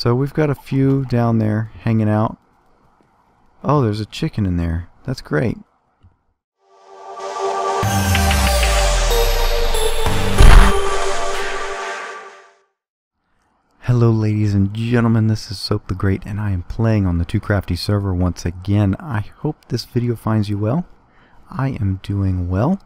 So we've got a few down there hanging out. Oh, there's a chicken in there. That's great. Hello ladies and gentlemen, this is Soap the Great and I am playing on the Too Crafty server once again. I hope this video finds you well. I am doing well.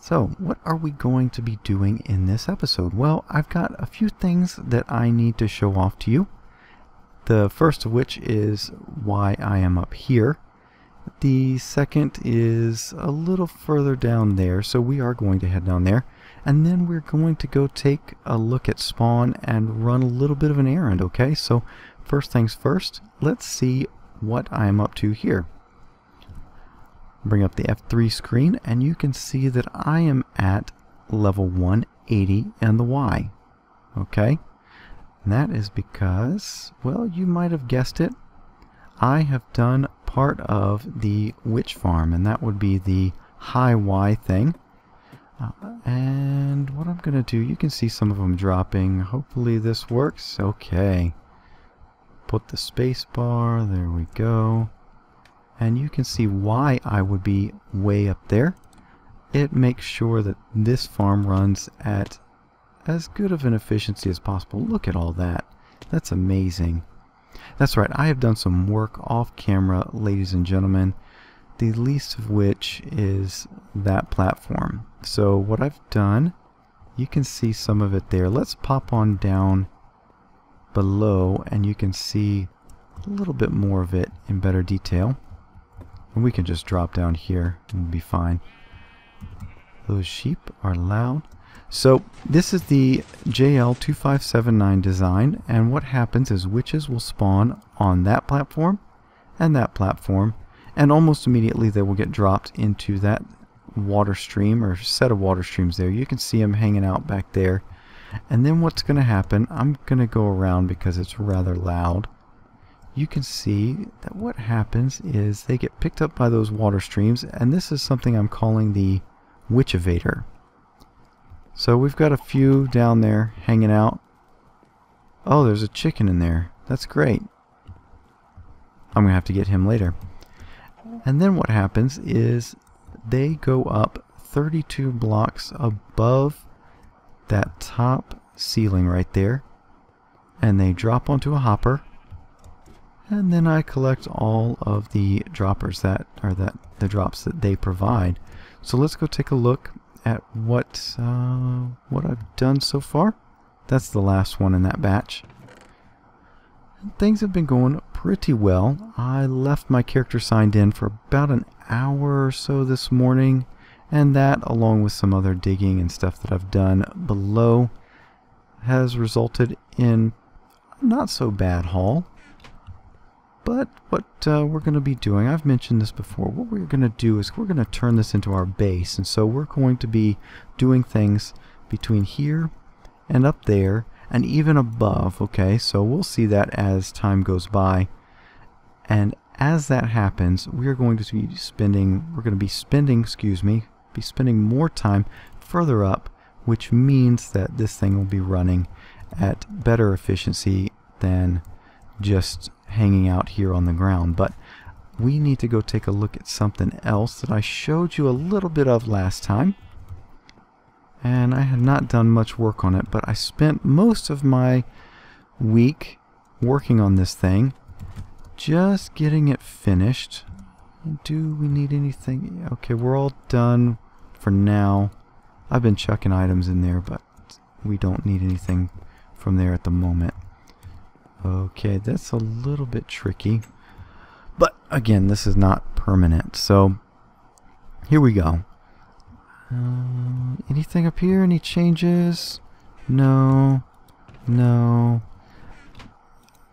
So, what are we going to be doing in this episode? Well, I've got a few things that I need to show off to you. The first of which is why I am up here. The second is a little further down there, so we are going to head down there. And then we're going to go take a look at spawn and run a little bit of an errand, okay? So first things first, let's see what I'm up to here. Bring up the F3 screen and you can see that I am at level 180 and the Y. Okay? And that is because, well, you might have guessed it. I have done part of the witch farm and that would be the high Y thing. Uh, and what I'm going to do, you can see some of them dropping. Hopefully this works. Okay. Put the space bar. There we go. And you can see why I would be way up there. It makes sure that this farm runs at as good of an efficiency as possible. Look at all that. That's amazing. That's right, I have done some work off camera, ladies and gentlemen the least of which is that platform. So what I've done, you can see some of it there. Let's pop on down below and you can see a little bit more of it in better detail. And we can just drop down here and be fine. Those sheep are loud. So this is the JL2579 design and what happens is witches will spawn on that platform and that platform and almost immediately they will get dropped into that water stream or set of water streams there. You can see them hanging out back there. And then what's going to happen, I'm going to go around because it's rather loud. You can see that what happens is they get picked up by those water streams and this is something I'm calling the witch evader. So we've got a few down there hanging out. Oh, there's a chicken in there. That's great. I'm going to have to get him later. And then what happens is they go up 32 blocks above that top ceiling right there and they drop onto a hopper and then I collect all of the droppers that are that the drops that they provide. So let's go take a look at what uh, what I've done so far. That's the last one in that batch. Things have been going pretty well. I left my character signed in for about an hour or so this morning, and that, along with some other digging and stuff that I've done below, has resulted in not so bad haul. But what uh, we're going to be doing, I've mentioned this before, what we're going to do is we're going to turn this into our base, and so we're going to be doing things between here and up there, and even above, okay? So we'll see that as time goes by. And as that happens, we're going to be spending, we're going to be spending, excuse me, be spending more time further up, which means that this thing will be running at better efficiency than just hanging out here on the ground. But we need to go take a look at something else that I showed you a little bit of last time and I had not done much work on it, but I spent most of my week working on this thing, just getting it finished. Do we need anything? Okay, we're all done for now. I've been chucking items in there, but we don't need anything from there at the moment. Okay, that's a little bit tricky. But again, this is not permanent. So here we go. Uh, anything up here? Any changes? No. No.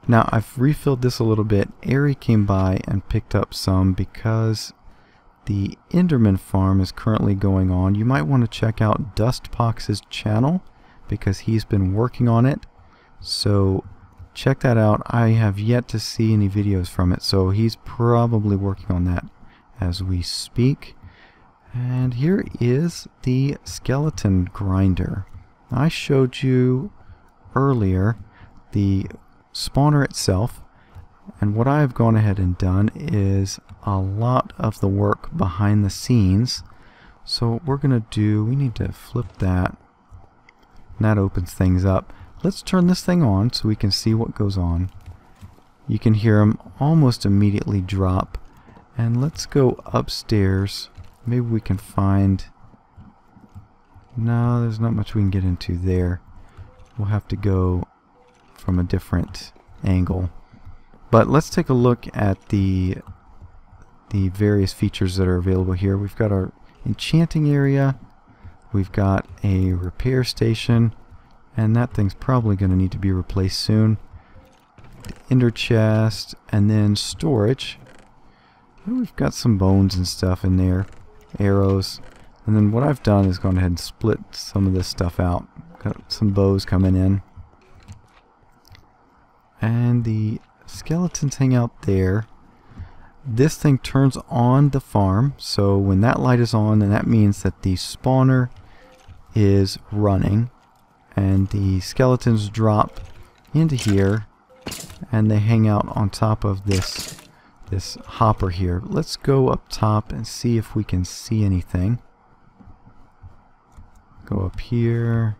Now, I've refilled this a little bit. Airy came by and picked up some because the Enderman farm is currently going on. You might want to check out Dustpox's channel because he's been working on it. So check that out. I have yet to see any videos from it, so he's probably working on that as we speak. And here is the skeleton grinder. I showed you earlier the spawner itself. And what I've gone ahead and done is a lot of the work behind the scenes. So what we're going to do, we need to flip that. And that opens things up. Let's turn this thing on so we can see what goes on. You can hear them almost immediately drop. And let's go upstairs. Maybe we can find... No, there's not much we can get into there. We'll have to go from a different angle. But let's take a look at the the various features that are available here. We've got our enchanting area. We've got a repair station. And that thing's probably going to need to be replaced soon. The ender chest. And then storage. We've got some bones and stuff in there. Arrows. And then what I've done is gone ahead and split some of this stuff out. Got some bows coming in. And the skeletons hang out there. This thing turns on the farm, so when that light is on, then that means that the spawner is running. And the skeletons drop into here, and they hang out on top of this this hopper here. Let's go up top and see if we can see anything. Go up here.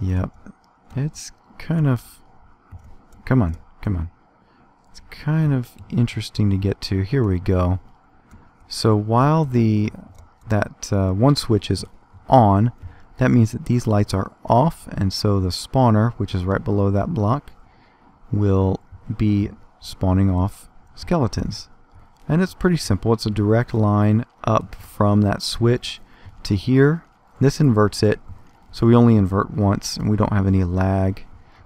Yep. It's kind of... Come on, come on. It's kind of interesting to get to. Here we go. So while the that uh, one switch is on, that means that these lights are off, and so the spawner, which is right below that block, will be spawning off skeletons. And it's pretty simple. It's a direct line up from that switch to here. This inverts it, so we only invert once, and we don't have any lag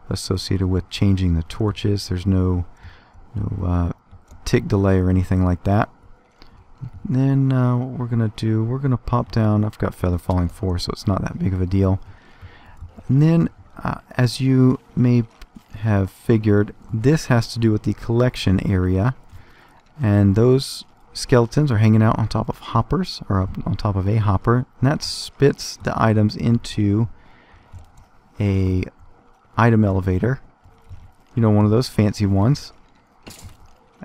associated with changing the torches. There's no, no uh, tick delay or anything like that. Then uh, what we're going to do, we're going to pop down. I've got Feather Falling 4, so it's not that big of a deal. And then, uh, as you may have figured, this has to do with the collection area. And those skeletons are hanging out on top of hoppers, or up on top of a hopper. And that spits the items into a item elevator. You know, one of those fancy ones.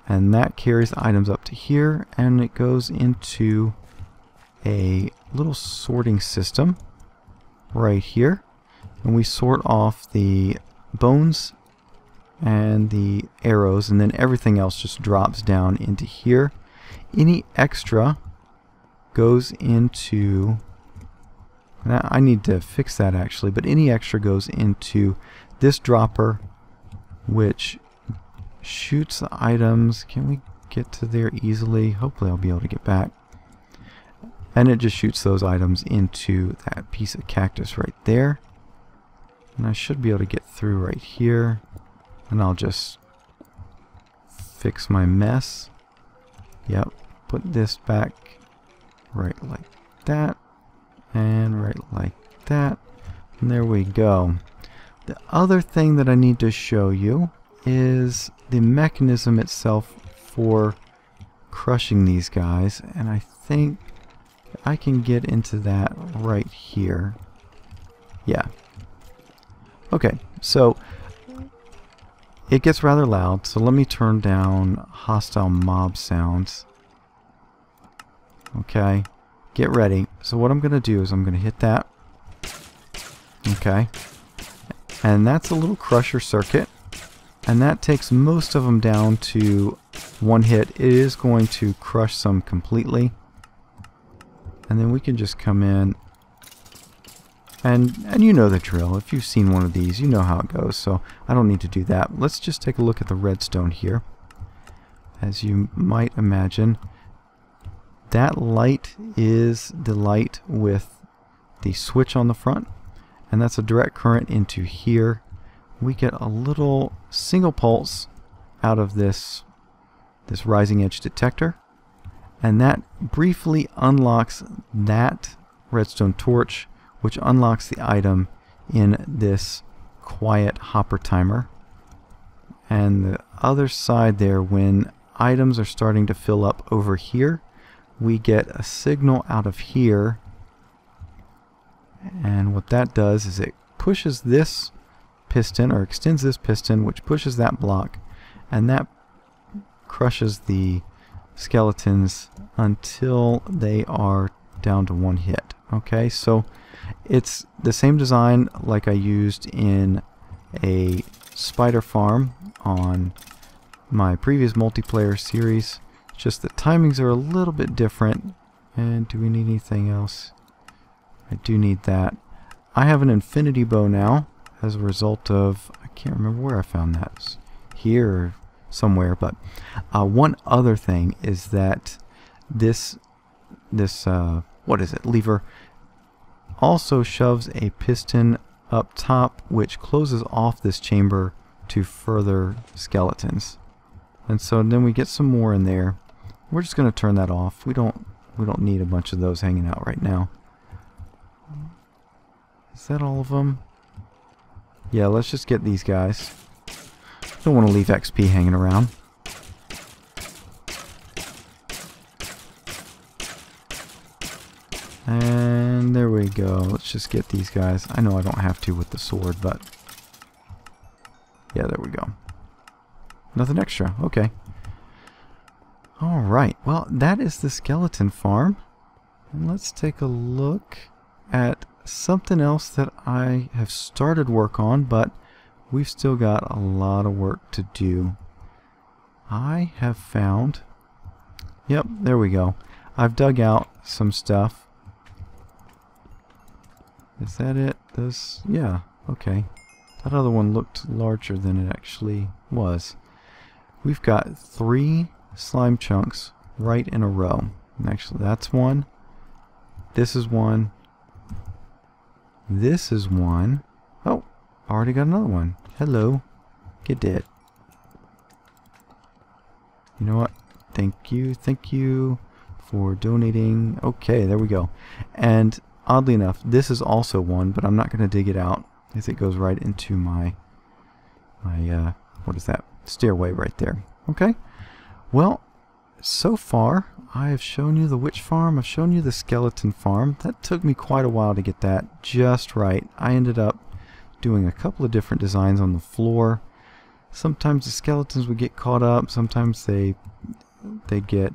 And that carries the items up to here, and it goes into a little sorting system right here. And we sort off the bones and the arrows, and then everything else just drops down into here. Any extra goes into I need to fix that actually, but any extra goes into this dropper, which shoots the items. Can we get to there easily? Hopefully I'll be able to get back. And it just shoots those items into that piece of cactus right there. And I should be able to get through right here. And I'll just fix my mess. Yep, put this back right like that and right like that and there we go the other thing that I need to show you is the mechanism itself for crushing these guys and I think I can get into that right here yeah okay so it gets rather loud so let me turn down hostile mob sounds okay get ready. So what I'm going to do is I'm going to hit that. Okay. And that's a little crusher circuit. And that takes most of them down to one hit. It is going to crush some completely. And then we can just come in. And, and you know the drill. If you've seen one of these, you know how it goes. So I don't need to do that. Let's just take a look at the redstone here. As you might imagine, that light is the light with the switch on the front and that's a direct current into here we get a little single pulse out of this this rising edge detector. And that briefly unlocks that redstone torch which unlocks the item in this quiet hopper timer. And the other side there when items are starting to fill up over here we get a signal out of here. And what that does is it pushes this piston or extends this piston which pushes that block and that crushes the skeletons until they are down to one hit. Okay, so it's the same design like I used in a spider farm on my previous multiplayer series. Just the timings are a little bit different. And do we need anything else? I do need that. I have an infinity bow now as a result of, I can't remember where I found that. Here somewhere, but uh, one other thing is that this, this uh, what is it, lever also shoves a piston up top which closes off this chamber to further skeletons. And so then we get some more in there. We're just going to turn that off. We don't we don't need a bunch of those hanging out right now. Is that all of them? Yeah, let's just get these guys. Don't want to leave XP hanging around. And there we go. Let's just get these guys. I know I don't have to with the sword, but... Yeah, there we go. Nothing extra. Okay. Alright. Well, that is the skeleton farm. And let's take a look at something else that I have started work on, but we've still got a lot of work to do. I have found... Yep, there we go. I've dug out some stuff is that it? This, yeah, okay. That other one looked larger than it actually was. We've got three slime chunks right in a row. Actually, that's one. This is one. This is one. Oh, already got another one. Hello. Get dead. You know what? Thank you, thank you for donating. Okay, there we go. And Oddly enough, this is also one, but I'm not going to dig it out as it goes right into my, my uh, what is that, stairway right there. Okay? Well, so far, I have shown you the witch farm, I've shown you the skeleton farm. That took me quite a while to get that just right. I ended up doing a couple of different designs on the floor. Sometimes the skeletons would get caught up, sometimes they they get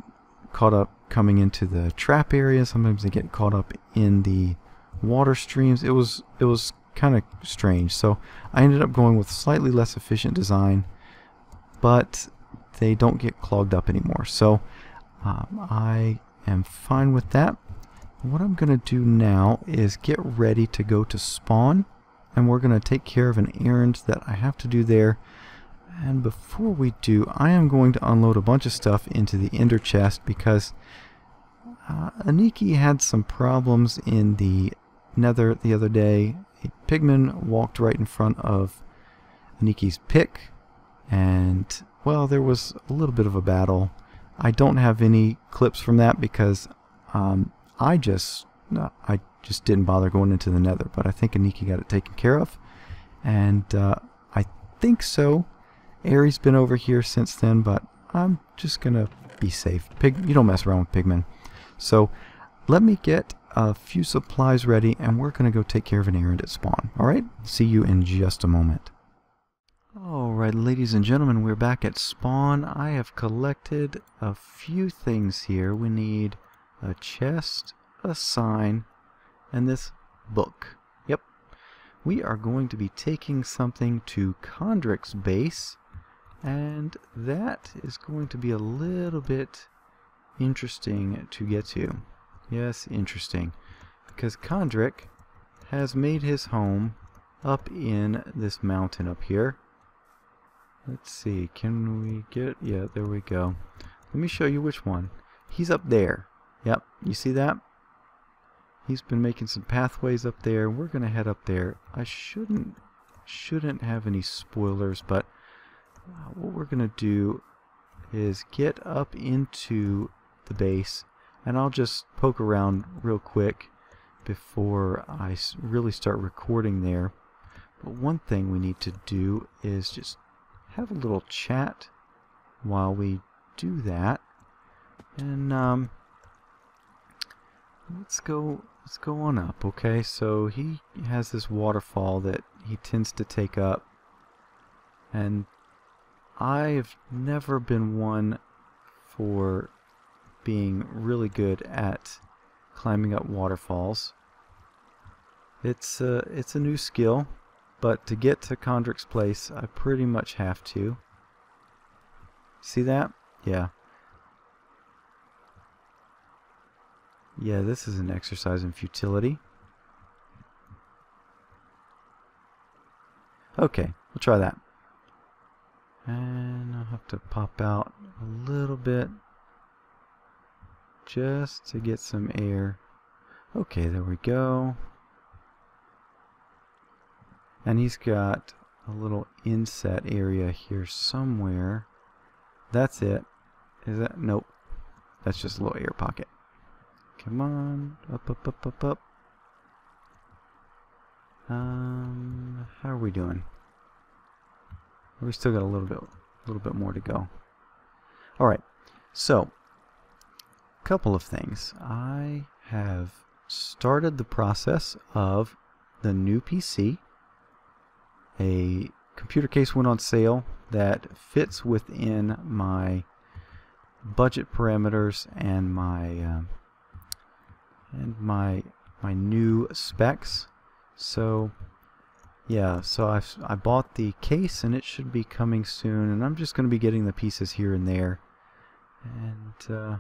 caught up coming into the trap area. Sometimes they get caught up in the water streams. It was it was kind of strange. So I ended up going with slightly less efficient design, but they don't get clogged up anymore. So um, I am fine with that. What I'm going to do now is get ready to go to spawn and we're going to take care of an errand that I have to do there and before we do, I am going to unload a bunch of stuff into the ender chest because uh, Aniki had some problems in the nether the other day. A pigman walked right in front of Aniki's pick and, well, there was a little bit of a battle. I don't have any clips from that because um, I just I just didn't bother going into the nether, but I think Aniki got it taken care of. And uh, I think so. Aries been over here since then, but I'm just to be safe. Pig, you don't mess around with pigmen. So let me get a few supplies ready and we're to go take care of an errand at spawn. Alright? See you in just a moment. Alright, ladies and gentlemen, we're back at spawn. I have collected a few things here. We need a chest, a sign, and this book. Yep. We are going to be taking something to Kondrik's base and that is going to be a little bit interesting to get to. Yes, interesting. Because Kondrik has made his home up in this mountain up here. Let's see, can we get, yeah, there we go. Let me show you which one. He's up there. Yep, you see that? He's been making some pathways up there. We're going to head up there. I shouldn't, shouldn't have any spoilers, but uh, what we're going to do is get up into the base and I'll just poke around real quick before I really start recording there. But one thing we need to do is just have a little chat while we do that. And um, let's go let's go on up, okay? So he has this waterfall that he tends to take up. And I've never been one for being really good at climbing up waterfalls. It's a, it's a new skill, but to get to Kondrik's place, I pretty much have to. See that? Yeah. Yeah, this is an exercise in futility. Okay, we'll try that. And I'll have to pop out a little bit just to get some air. Okay, there we go. And he's got a little inset area here somewhere. That's it. Is that? Nope. That's just a little air pocket. Come on. Up, up, up, up, up. Um, how are we doing? We still got a little bit, a little bit more to go. All right. So, couple of things. I have started the process of the new PC. A computer case went on sale that fits within my budget parameters and my uh, and my my new specs. So yeah, so I I bought the case and it should be coming soon, and I'm just going to be getting the pieces here and there, and, uh,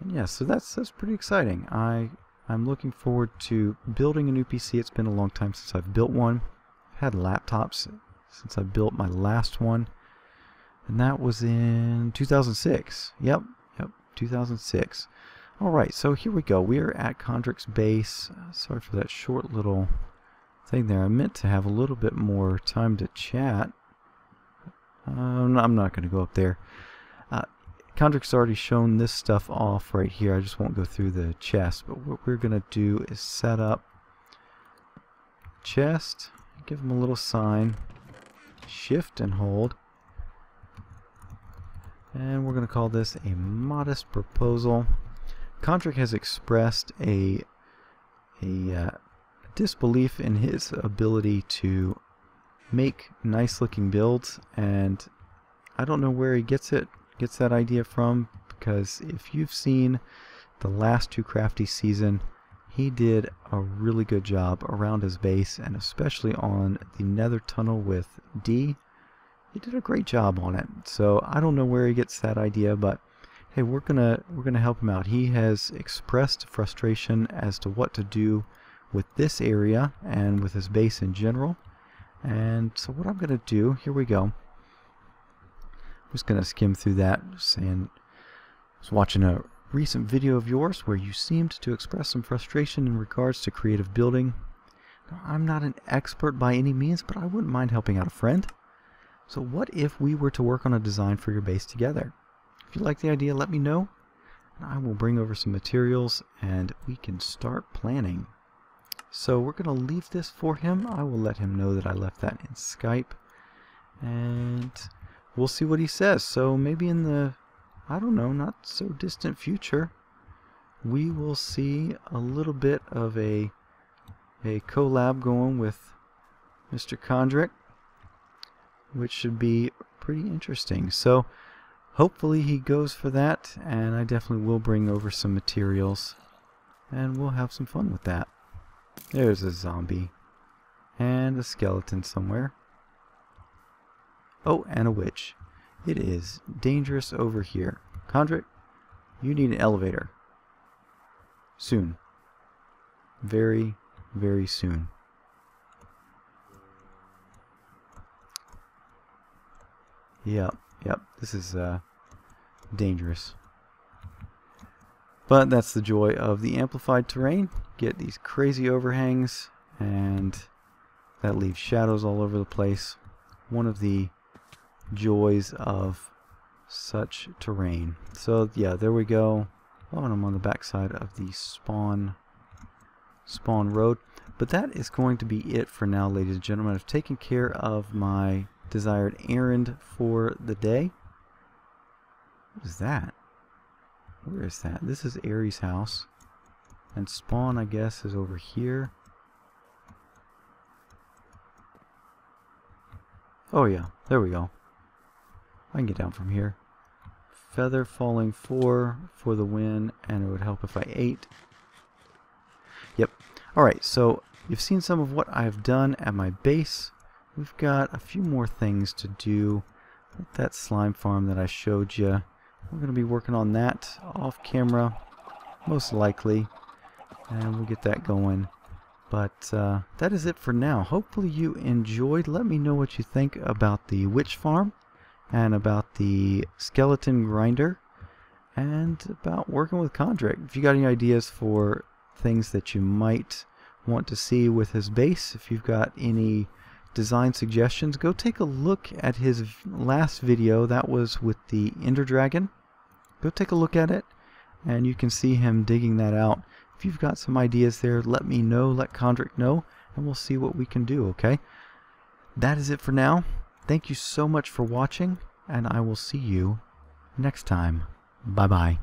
and yeah, so that's that's pretty exciting. I I'm looking forward to building a new PC. It's been a long time since I've built one. Had laptops since I built my last one, and that was in 2006. Yep, yep, 2006. Alright, so here we go. We are at Kondrik's base. Sorry for that short little thing there. I meant to have a little bit more time to chat. Um, I'm not going to go up there. Uh, Kondrik's already shown this stuff off right here. I just won't go through the chest. But what we're going to do is set up chest, give him a little sign, shift and hold. And we're going to call this a modest proposal. Kondrik has expressed a a uh, disbelief in his ability to make nice looking builds and I don't know where he gets it gets that idea from because if you've seen the last Too Crafty season he did a really good job around his base and especially on the nether tunnel with D he did a great job on it so I don't know where he gets that idea but hey, we're gonna we're gonna help him out. He has expressed frustration as to what to do with this area and with his base in general. And so what I'm gonna do, here we go. I'm just gonna skim through that, I was watching a recent video of yours where you seemed to express some frustration in regards to creative building. Now, I'm not an expert by any means, but I wouldn't mind helping out a friend. So what if we were to work on a design for your base together? If you like the idea, let me know. And I will bring over some materials and we can start planning. So we're going to leave this for him. I will let him know that I left that in Skype. And we'll see what he says. So maybe in the, I don't know, not so distant future, we will see a little bit of a, a collab going with Mr. Kondrik, which should be pretty interesting. So hopefully he goes for that and I definitely will bring over some materials and we'll have some fun with that. There's a zombie and a skeleton somewhere. Oh, and a witch. It is dangerous over here. Kondrik, you need an elevator. Soon. Very, very soon. Yep. Yep, this is uh, dangerous. But that's the joy of the amplified terrain. Get these crazy overhangs and that leaves shadows all over the place. One of the joys of such terrain. So yeah, there we go. Oh, and I'm on the backside of the spawn spawn road. But that is going to be it for now, ladies and gentlemen. I've taken care of my desired errand for the day. What is that? Where is that? This is Ares' house. And spawn, I guess, is over here. Oh yeah, there we go. I can get down from here. Feather falling 4 for the win, and it would help if I ate. Yep. Alright, so you've seen some of what I've done at my base. We've got a few more things to do that slime farm that I showed you. We're going to be working on that off camera, most likely, and we'll get that going. But uh, that is it for now. Hopefully you enjoyed. Let me know what you think about the witch farm and about the skeleton grinder and about working with Kondrik. If you got any ideas for things that you might want to see with his base, if you've got any design suggestions, go take a look at his last video. That was with the Ender Dragon. Go take a look at it and you can see him digging that out. If you've got some ideas there, let me know, let Kondrik know, and we'll see what we can do, okay? That is it for now. Thank you so much for watching, and I will see you next time. Bye-bye.